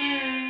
Mm.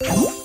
Oh!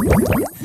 Thank you.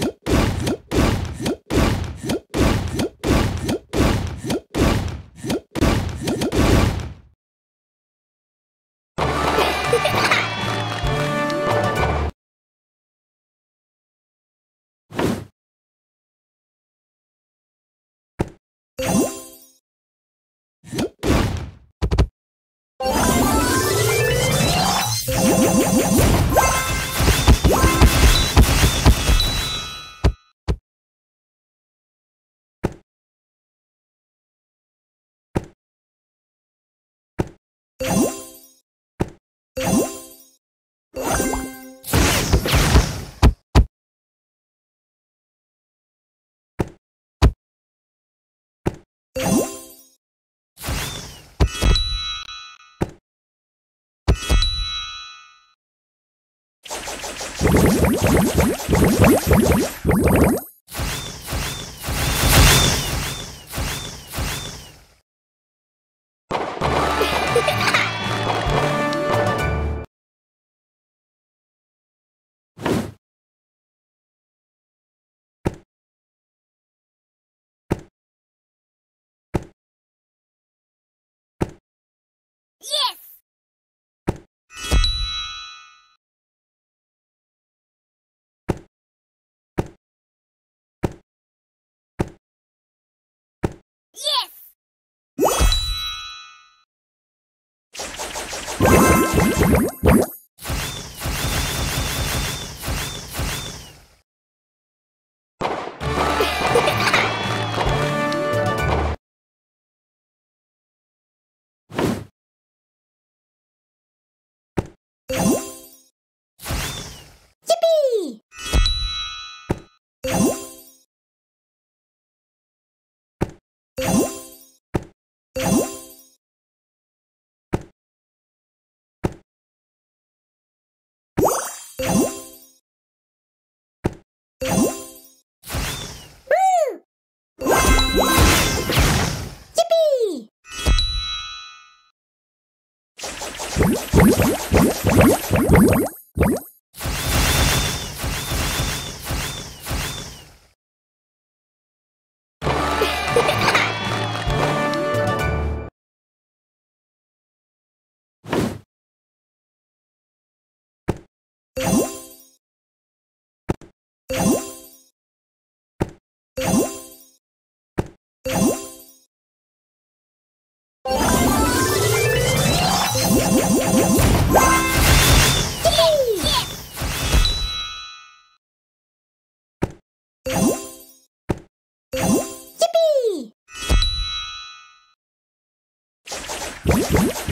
What?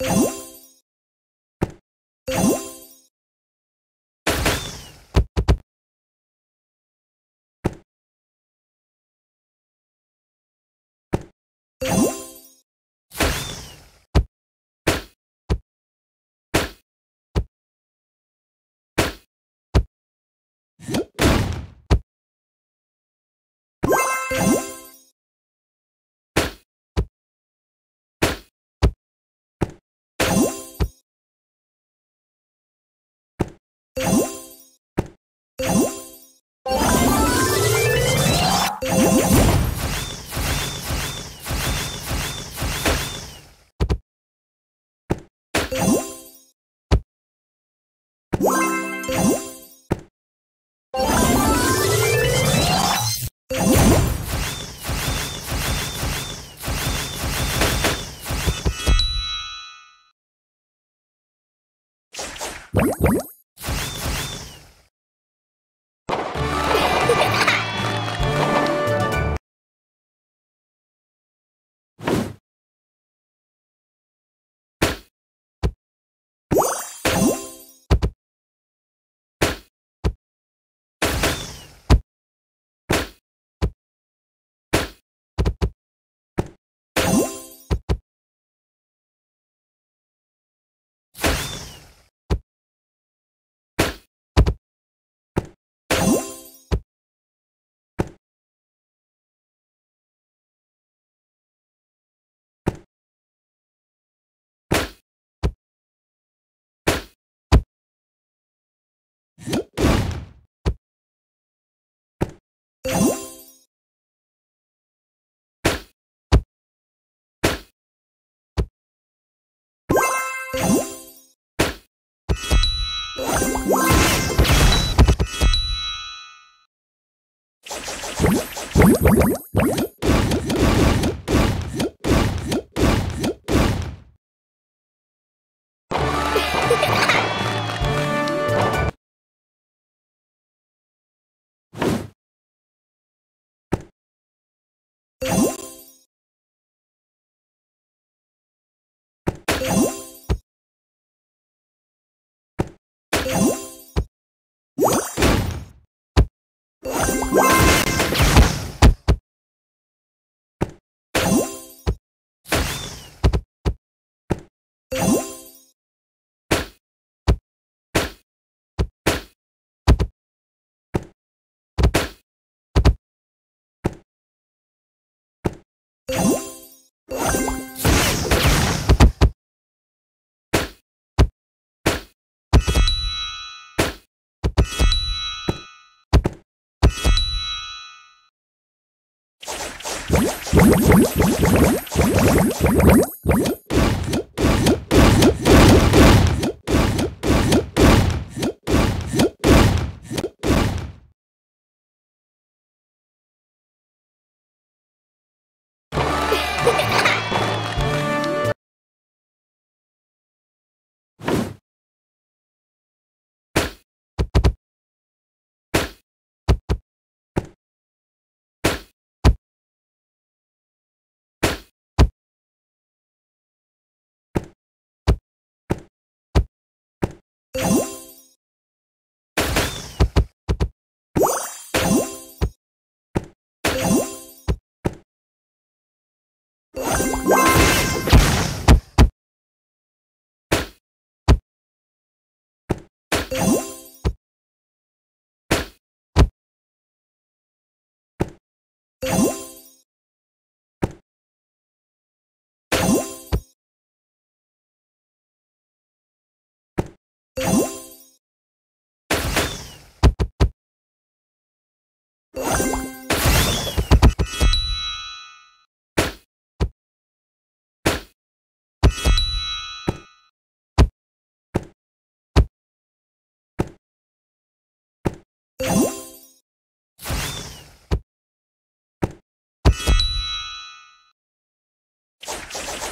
you Thank you.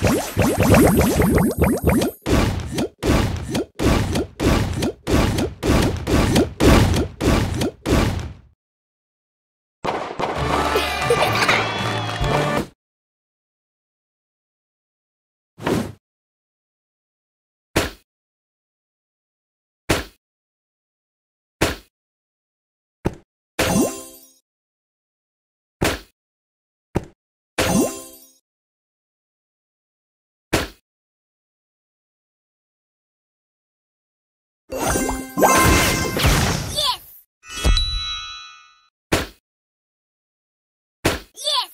What? Yes! Yes!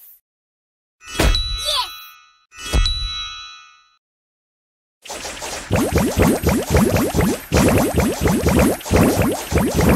Yes!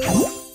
Huh?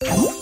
You